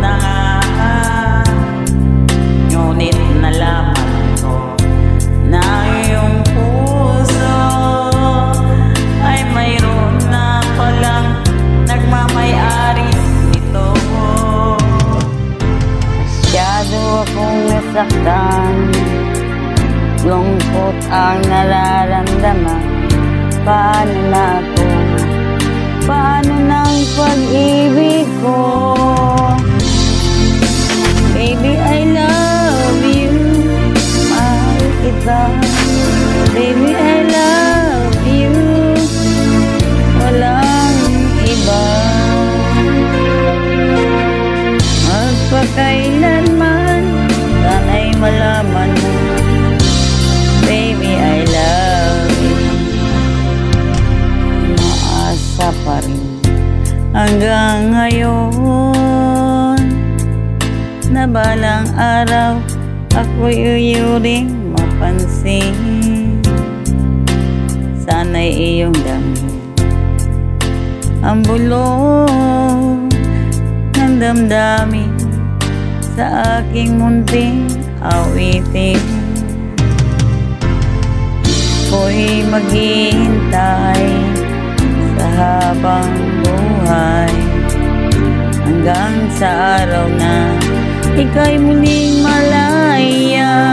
na Ngunit nalaman ko na iyong puso Ay mayroon na palang nagmamayari nito. Masyado akong nasaktan Lungkot ang nararamdaman Na balang araw Ako'y uyuring mapansin. Sana'y iyong dami Ang bulong ng damdamin sa aking munting awitin. Ako'y maghihintay sa habang buhay Hanggang sa araw na ika'y muling malaya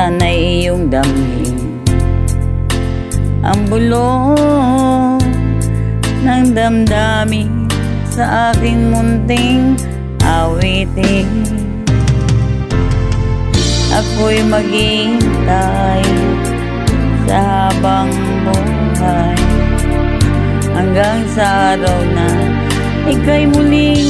Sana'y iyong damhin. Ang bulong ng damdamin Sa aking munting awitin. Ako'y maghihintay sa habang buhay. Hanggang sa araw na ika'y muling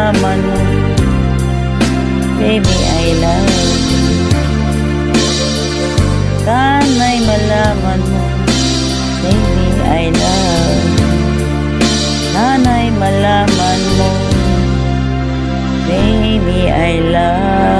Sana'y malaman mo Baby, I love you. Sana'y malaman. Mo Baby, I love you. Sana'y malaman mo. Baby, I love